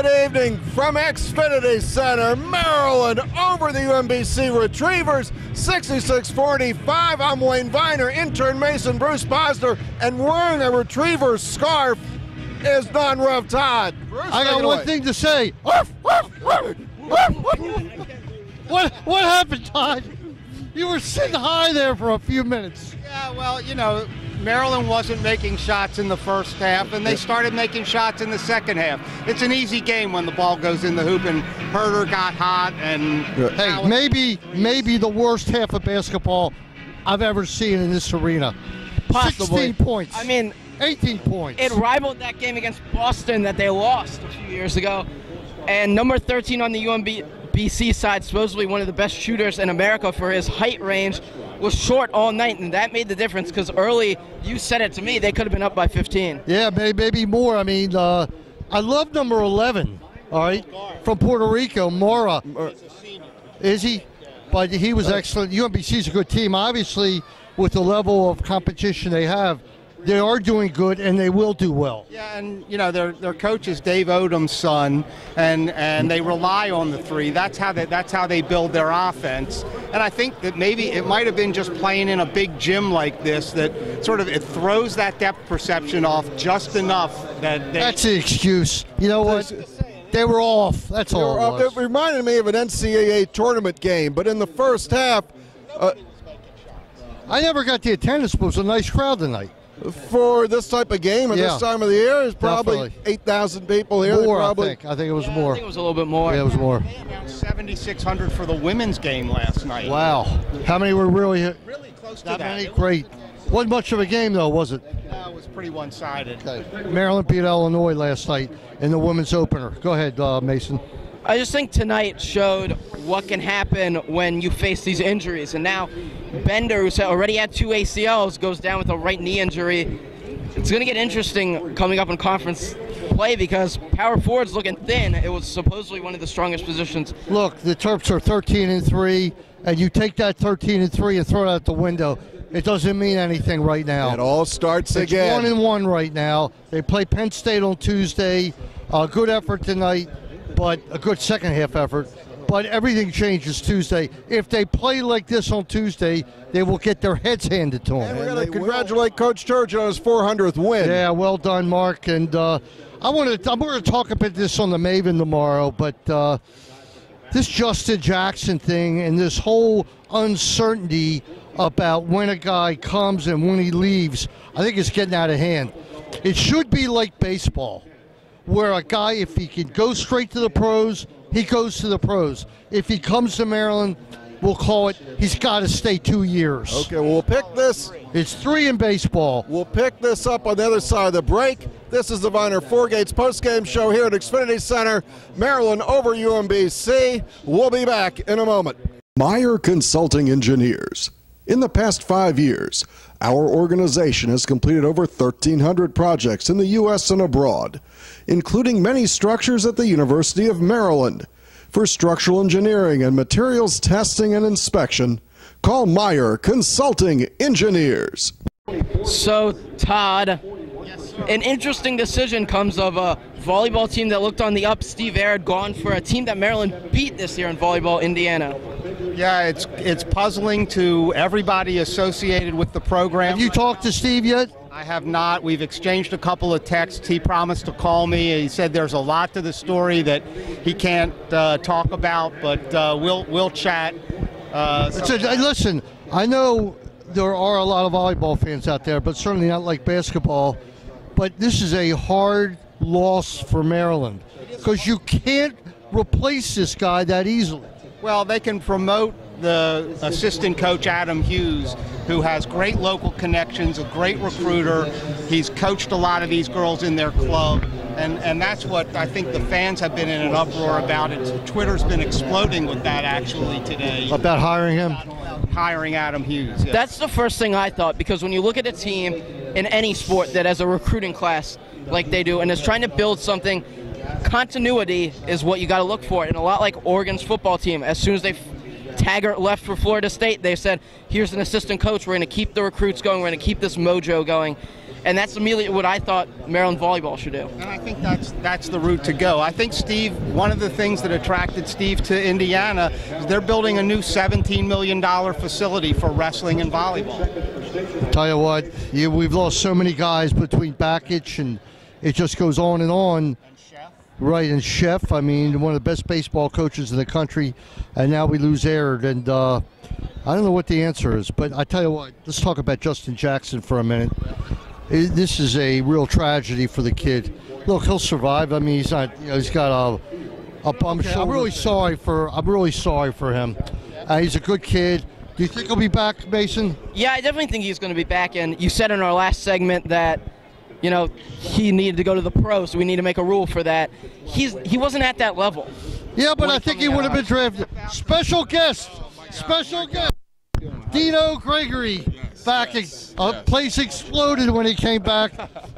Good evening from Xfinity Center, Maryland, over the UMBC Retrievers, 66-45. I'm Wayne Viener, intern Mason Bruce Posner, and wearing a Retriever scarf is Don Ruff Todd. Bruce, I got one away. thing to say. What what happened, Todd? You were sitting high there for a few minutes. Yeah, well, you know, Maryland wasn't making shots in the first half, and they started making shots in the second half. It's an easy game when the ball goes in the hoop, and Huerter got hot, and Hey, now- maybe maybe the worst half of basketball I've ever seen in this arena. Possibly. 16 points. I mean, 18 points. it rivaled that game against Boston that they lost a few years ago. And number 13 on the UMBC side, supposedly one of the best shooters in America for his height range, was short all night, and that made the difference because early, you said it to me, they could have been up by 15. Yeah, maybe, maybe more. I mean, uh, I love number 11, all right, from Puerto Rico, Maura. Is he? But he was excellent. UMBC's a good team. Obviously, with the level of competition they have, they are doing good and they will do well. Yeah, and you know their their coach is Dave Odom's son, and and they rely on the three. That's how they that's how they build their offense. And I think that maybe it might have been just playing in a big gym like this that sort of it throws that depth perception off just enough that they, That's the excuse. You know what? They were off. That's They all were it was. It reminded me of an NCAA tournament game, but in the first half, uh, I never got the attendance, but it was a nice crowd tonight. For this type of game at Yeah. this time of the year, is probably 8,000 people here. They More, I probably, think. I think it was I more. I think it was a little bit more. Yeah, it was more. 7,600 for the women's game last night. Wow. How many were really? Really close to that. many. Great. Wasn't much of a game though, was it? No, it was pretty one-sided. Maryland beat Illinois last night in the women's opener. Go ahead, uh, Mason. I just think tonight showed what can happen when you face these injuries. And now Bender, who's already had two ACLs, goes down with a right knee injury. It's going to get interesting coming up in conference play because power forward's looking thin. It was supposedly one of the strongest positions. Look, the Terps are 13 and three, and you take that 13 and three and throw it out the window. It doesn't mean anything right now. it all starts It's again. one and one right now. They play Penn State on Tuesday. A good effort tonight, but a good second half effort. But everything changes Tuesday. If they play like this on Tuesday, they will get their heads handed to them. and we got to congratulate Coach Church on his 400th win. Yeah, well done, Mark. And uh, I want to. I'm going to talk about this on the Maven tomorrow, but uh, this Justin Jackson thing and this whole uncertainty about when a guy comes and when he leaves, I think it's getting out of hand. It should be like baseball, where a guy, if he can go straight to the pros, he goes to the pros. If he comes to Maryland, we'll call it. He's got to stay two years. Okay, well, we'll pick this. It's three in baseball. We'll pick this up on the other side of the break. This is the Viener Four Gates postgame show here at Xfinity Center, Maryland over UMBC. We'll be back in a moment. Meyer Consulting Engineers. In the past five years, our organization has completed over 1,300 projects in the U.S. and abroad, including many structures at the University of Maryland. For structural engineering and materials testing and inspection, call Meyer Consulting Engineers. So, Todd, an interesting decision comes of a volleyball team that looked on the up. Steve Aird gone for a team that Maryland beat this year in volleyball, Indiana. Yeah, it's it's puzzling to everybody associated with the program. Have you talked to Steve yet? I have not. We've exchanged a couple of texts. He promised to call me. He said there's a lot to the story that he can't uh, talk about, but uh, we'll we'll chat. Uh, listen, I know there are a lot of volleyball fans out there, but certainly not like basketball. But this is a hard loss for Maryland because you can't replace this guy that easily. Well, they can promote the assistant coach Adam Hughes, who has great local connections, a great recruiter. He's coached a lot of these girls in their club, and, and that's what I think the fans have been in an uproar about. It. Twitter's been exploding with that actually today. About hiring him? Hiring Adam Hughes. yes. That's the first thing I thought because when you look at a team in any sport that has a recruiting class like they do and is trying to build something, continuity is what you got to look for. And a lot like Oregon's football team, as soon as they Taggart left for Florida State, they said, "Here's an assistant coach. We're going to keep the recruits going. We're going to keep this mojo going." And that's immediately what I thought Maryland volleyball should do. And I think that's that's the route to go. I think Steve, one of the things that attracted Steve to Indiana is they're building a new 17 million dollar facility for wrestling and volleyball. Tell you what, you, we've lost so many guys between Bakich and it just goes on and on. Right, and Szefc, I mean, one of the best baseball coaches in the country, and now we lose Aird, and uh, I don't know what the answer is, but I tell you what, let's talk about Justin Jackson for a minute. It- this is a real tragedy for the kid. Look, he'll survive. I mean, he's not, you know, he's got a, a bum shoulder. I'm really sorry for, I'm really sorry for him. Uh, he's a good kid. Do you think he'll be back, Mason? Yeah, I definitely think he's going to be back. And you said in our last segment that, you know, he needed to go to the pros, so we need to make a rule for that. He's he wasn't at that level. Yeah, but I think he would have been drafted. Special guest, special guest, Dino Gregory. Back, uh, place exploded when he came back.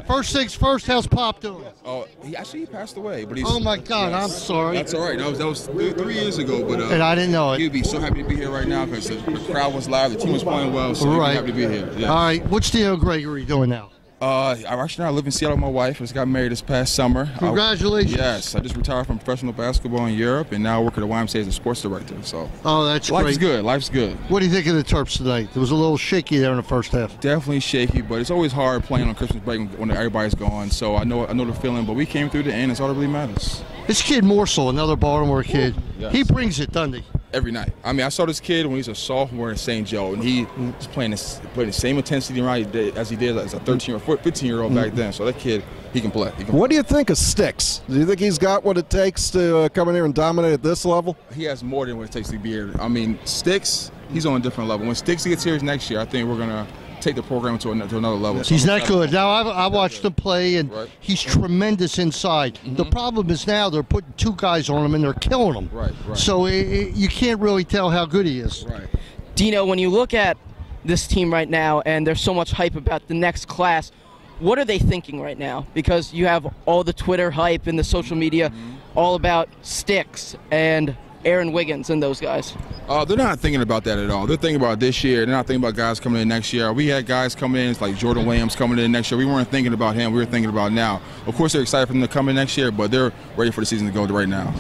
First things first, how's Pop doing? Oh, he actually passed away, but he's. Oh my God, I'm sorry. That's all right. That was that was three, three years ago, but uh, And I didn't know it. He'd be so happy to be here right now because the, the crowd was live, the team was playing well, so he'd Right. be happy to be here. Yeah. All right, what's Dino Gregory doing now? Uh, I actually now live in Seattle with my wife. I just got married this past summer. I- Congratulations. yes, I just retired from professional basketball in Europe, and now I work at the YMCA as a sports director. So Oh, that's life's great. good. Life's good. What do you think of the Terps tonight? It was a little shaky there in the first half. Definitely shaky, but it's always hard playing on Christmas break when everybody's gone. So I know I know the feeling, but we came through the end. It's all that really matters. This kid Morsell, another Baltimore kid, Yes. he brings it, doesn't he? Every night. I mean, I saw this kid when he was a sophomore in St. Joe, and he was playing this, playing the same intensity right as he did as a 13 or 15 year old back then. So that kid, he can play. He, can What do you think of Sticks? Do you think he's got what it takes to uh, come in here and dominate at this level? he has more than what it takes to be here. I mean, Sticks, he's on a different level. When Sticks gets here next year, I think we're gonna take the program to, an, to another level. He's I'm that good. Now I, I watched him play, and Right. he's tremendous inside. The mm-hmm. problem is now they're putting two guys on him, and they're killing him. Right, right. So i i you can't really tell how good he is. Right. Dino, when you look at this team right now, and there's so much hype about the next class, what are they thinking right now? Because you have all the Twitter hype and the social media, mm-hmm. all about Sticks and Aaron Wiggins and those guys. Uh, they're not thinking about that at all. They're thinking about this year. They're not thinking about guys coming in next year. We had guys coming in, it's like Jordan Williams coming in next year. We weren't thinking about him. We were thinking about now. Of course, they're excited for him to come in next year, but they're ready for the season to go right now.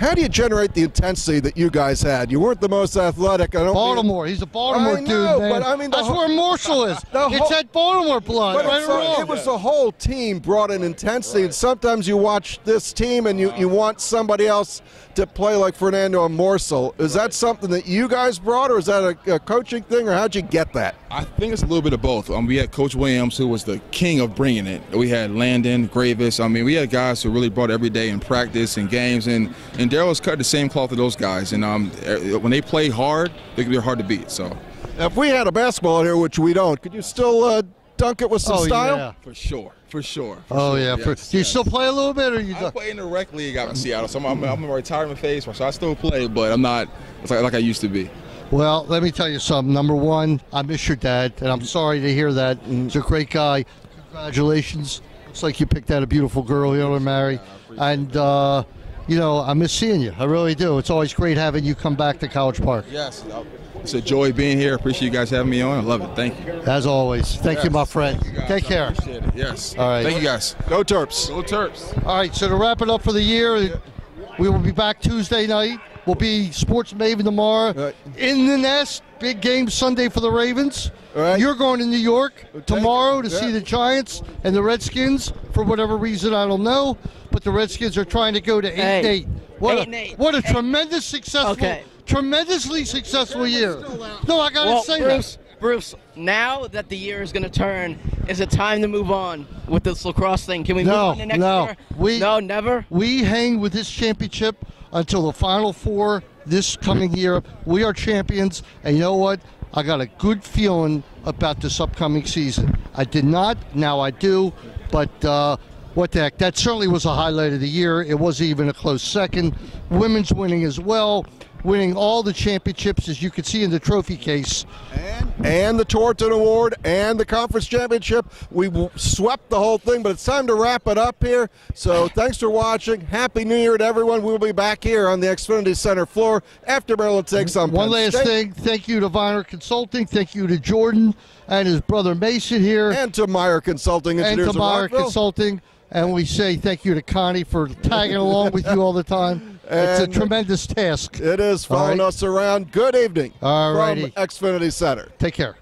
How do you generate the intensity that you guys had? You weren't the most athletic. I don't mean- Baltimore. He's a Baltimore I know, dude, man. but I mean, That's whole- where Marshall is. The it's whole- that Baltimore blood, But right or a- wrong. it was the whole team brought in intensity, and sometimes you watch this team and you, you want somebody else to play like Fernando and Morsell. Is that something that you guys brought, or is that a, a coaching thing, or how'd you get that? I think it's a little bit of both. Um, we had Coach Williams, who was the king of bringing it. We had Landon, Greivis. I mean, we had guys who really brought every day in practice and games. And and Darryl's cut the same cloth of those guys. And um, eh, when they play hard, they're hard to beat. So if we had a basketball here, which we don't, could you still uh, dunk it with some oh style? yeah. for sure, for sure. for Oh sure, yeah. For- yes, do you yes. still play a little bit, or you? I done? play in the rec league out in Seattle, so I'm, I'm, I'm in a retirement phase, so I still play, but I'm not like, like I used to be. Well, let me tell you something. Number one, I miss your dad, and I'm sorry to hear that. He's a great guy. Congratulations. Looks like you picked out a beautiful girl you're gonna marry, and uh, you know I miss seeing you. I really do. It's always great having you come back to College Park. Yes, it's a joy being here. Appreciate you guys having me on. I love it. Thank you. As always. Thank you, my friend. you guys. Take I care. appreciate it. Yes. All right. Thank you guys. Go Terps. Go Terps. All right, so to wrap it up for the year, we will be back Tuesday night. We'll be Sports Maven tomorrow. Right. In the nest, big game Sunday for the Ravens. All right. You're going to New York tomorrow to Yeah. see the Giants and the Redskins for whatever reason I don't know, but the Redskins are trying to go to eight Hey. and eight. What Eight a eight. what a Hey. tremendous successful, Okay. tremendously successful year. No, I gotta Well, say Bruce, that. Bruce, now that the year is going to turn, is it time to move on with this lacrosse thing? Can we move No, on to next no. year? We- no, never. We hang with this championship until the Final Four this coming year. We are champions, and you know what? I got a good feeling about this upcoming season. I did not, now I do, but uh, what the heck? That certainly was a highlight of the year. It wasn't even a close second. Women's winning as well, winning all the championships, as you can see in the trophy case. And and the Tewaaraton Award and the conference championship. We swept the whole thing, but it's time to wrap it up here. So thanks for watching. Happy New Year to everyone. We'll be back here on the Xfinity Center floor after Maryland takes on One Penn last State. thing. Thank you to Viner Consulting. Thank you to Jordan and his brother Mason here, And to Meyer Consulting and to Meyer Consulting. And we say thank you to Connie for tagging along with you all the time. it's a tremendous task. It is following right. us around. Good evening All from. Xfinity Center. Take care.